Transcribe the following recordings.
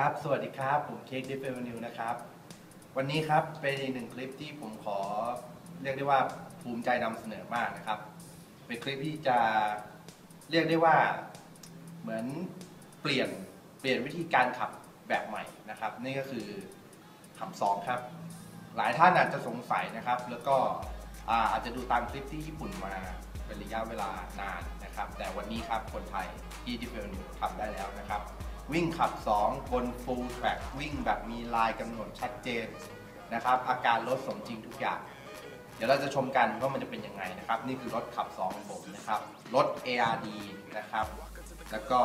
ครับ สวัสดีครับ ผมเค้ก Drift Avenue นะครับ วันนี้ครับเป็นอีกหนึ่งคลิปที่ผมขอเรียกได้ว่าภูมิใจนำเสนอมากนะครับ เป็นคลิปที่จะเรียกได้ว่าเหมือนเปลี่ยนเปลี่ยนวิธีการขับแบบใหม่นะครับ นี่ก็คือขับสองครับ หลายท่านอาจจะสงสัยนะครับ แล้วก็อาอาจจะดูตามคลิปที่ญี่ปุ่นมาเป็นระยะเวลานานนะครับ แต่วันนี้ครับคนไทยที่ Drift Avenue ทำได้แล้วนะครับ วิ่งขับ 2 บน full track วิ่งแบบมีลายกำหนดชัดเจนนะครับ อาการรถสมจริงทุกอย่าง เดี๋ยวเราจะชมกันว่ามันจะเป็นยังไงนะครับ นี่คือรถขับ 2 ของผมนะครับ รถ ARD นะครับ แล้วก็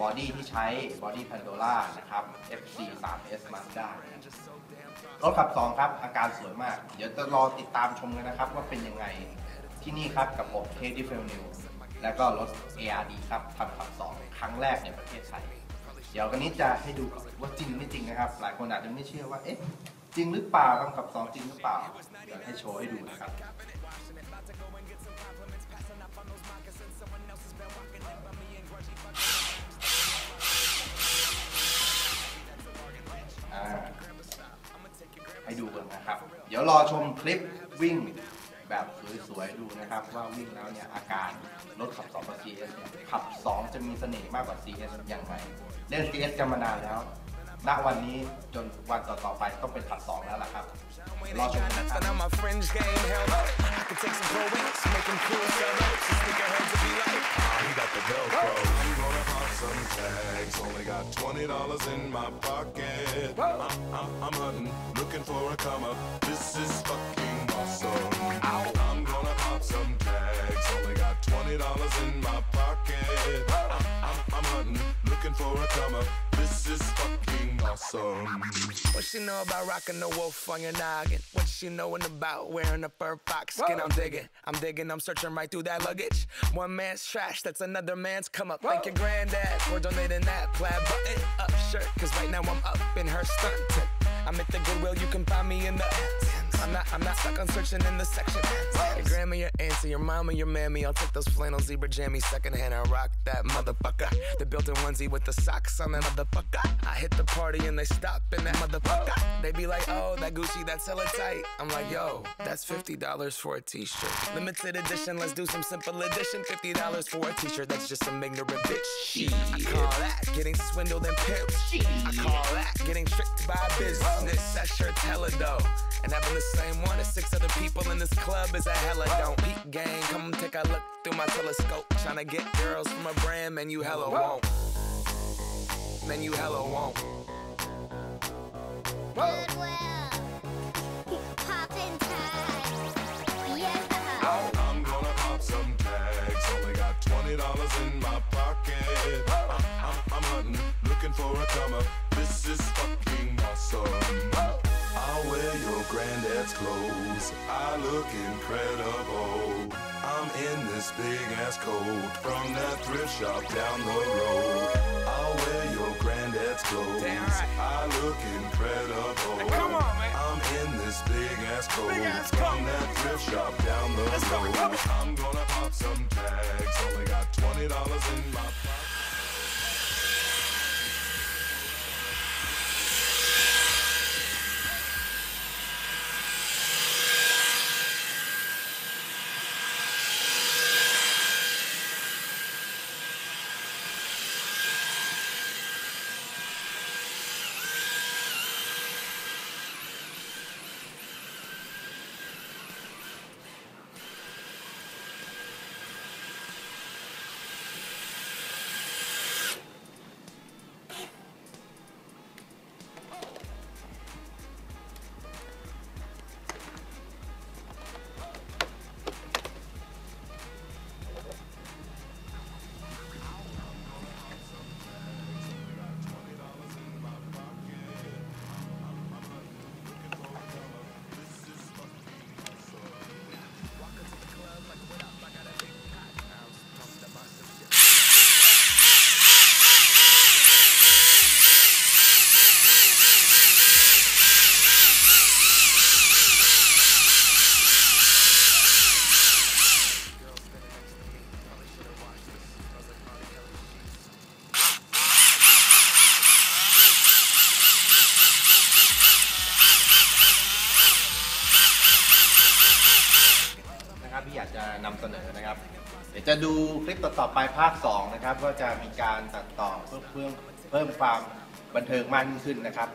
บอดี้ที่ใช้บอดี้ Pandora นะครับ FC 3S Mazda รถขับ 2 ครับ อาการสวยมาก เดี๋ยวจะรอติดตามชมกันนะครับ ว่าเป็นยังไงที่นี่ครับกับผมเคที่เฟลนิวแล้วก็รถ ARD ครับทำขับ 2 ครั้งแรกในประเทศไทย เดี๋ยวกันนี้จะให้ดูก่อนว่าจริงหรือไม่จริงนะครับ หลายคนอาจจะไม่เชื่อว่า เอ๊ะ จริงหรือเปล่าทำขับ2จริงหรือเปล่า เดี๋ยวให้โชว์ให้ดูนะครับอ่าให้ดูกันนะครับ เดี๋ยวรอชมคลิปวิ่ง แบบสวยๆดูนะครับ ว่าวิ่งแล้วเนี่ยอาการรถขับ2กับ CS เนี่ยขับ 2 จะมีเสน่ห์มากกว่า CS ยังไงเล่น CS กันมานานแล้วณวันนี้จนวันต่อๆไปต้องเป็นขับ2แล้วล่ะครับรอชมนนะครับ twenty dollars in my pocket. I'm, I'm, I'm hunting, looking for a come up. This is fucking awesome. what she know about rocking the wolf on your noggin? What she knowin' about wearing a fur fox skin? I'm digging, I'm digging, I'm searching right through that luggage. One man's trash, that's another man's come up. Thank your granddad for donating that plaid button up shirt. Cause right now I'm up in her skirt. I'm at the Goodwill, you can find me in the. I'm not, I'm not stuck on searching in the section. Your grandma, your auntie, your mama, your mammy. I'll take those flannel zebra jammies secondhand. I rock that motherfucker. The built-in onesie with the socks on that motherfucker. I hit the party and they stop in that motherfucker. They be like, oh, that Gucci, that's hella tight. I'm like, yo, that's $50 for a t-shirt. Limited edition, let's do some simple edition. $50 for a t-shirt, that's just some ignorant bitch. Shit. I call that getting swindled and pimped. I call that getting tricked by business. That shirt's hella. And having the same one as six other people in this club is a hella don't. Peak gang, come take a look through my telescope. Tryna get girls from a brand, man, you hella won't. Man, you hella won't. Goodwill. Poppin' tags. Yeah. I'm gonna pop some tags. Only got twenty dollars in my pocket. I'm, I'm, I'm hunting, looking for a come up. This is fucking awesome. I'll wear your granddad's clothes. I look incredible. I'm in this big ass coat from that thrift shop down the road. I'll wear your granddad's clothes. Damn right. I look incredible. come on, man. I'm in this big ass coat Big ass from coat. that thrift shop down the Let's go, road. on. I'm gonna pop some tags. Only got twenty dollars in my pocket. เดี๋ยวจะดูคลิปต่อๆไปภาค 2 นะครับ ก็จะมีการตัดต่อเพิ่มเพิ่มเพิ่มความบันเทิงมากยิ่งขึ้นนะครับ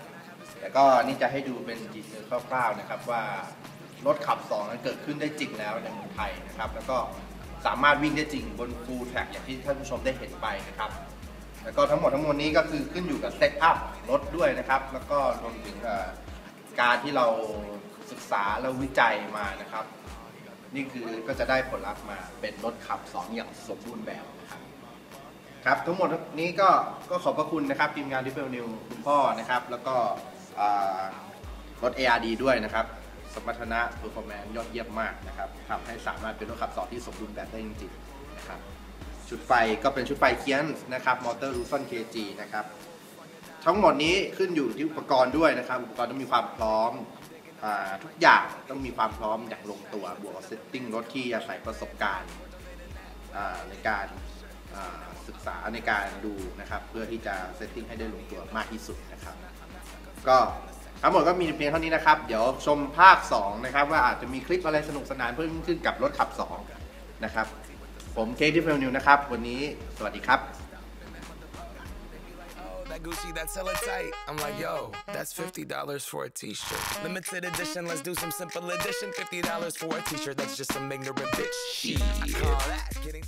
แต่ก็นี่จะให้ดูเป็นจีเซอร์คร่าวๆนะครับว่ารถขับ 2 นั้นเกิดขึ้นได้จริงแล้วในเมืองไทยนะครับ แล้วก็สามารถวิ่งได้จริงบนฟูลแท็กอย่างที่ท่านผู้ชมได้เห็นไปนะครับ แล้วก็ทั้งหมดทั้งมวลนี้ก็คือขึ้นอยู่กับเซตอัพรถด้วยนะครับ แล้วก็รวมถึงการที่เราศึกษาและวิจัยมานะครับ นี่คือก็จะได้ผลลัพธ์มาเป็นรถขับ 2 อย่างสมบูรณ์แบบนะครับครับทั้งหมดนี้ก็ก็ขอบพระคุณนะครับทีมงาน Drift Avenue คุณพ่อนะครับ แล้วก็รถ ARD ด้วยนะครับ สมรรถนะเ e อร์ฟอร์แมนยอดเยี่ยมมากนะครับทำให้สามารถเป็นรถขับสองที่สมบูรณ์แบบได้จริงๆนะครับชุดไฟก็เป็นชุดไฟเคียนนะครับมอเตอร์รูซอน KG นะครับทั้งหมดนี้ขึ้นอยู่ที่อุปกรณ์ด้วยนะครับ อุปกรณ์ต้องมีความพร้อม ทุกอย่างต้องมีความพร้อมอย่างลงตัว บวกกับ setting รถที่อาศัยประสบการณ์ในการศึกษาในการดูนะครับ เพื่อที่จะ setting ให้ได้ลงตัวมากที่สุดนะครับ ก็ทั้งหมดก็มีเพียงเท่านี้นะครับ เดี๋ยวชมภาค 2 นะครับ ว่าอาจจะมีคลิปอะไรสนุกสนานเพิ่มขึ้นกับรถขับ 2 นะครับ ผมเค้ก Drift Avenue นะครับ วันนี้สวัสดีครับ Oh, that Gucci, that's hella tight. I'm like, yo, that's $50 for a t-shirt. Limited edition, let's do some simple edition. $50 for a t-shirt, that's just some ignorant bitch. I call that getting...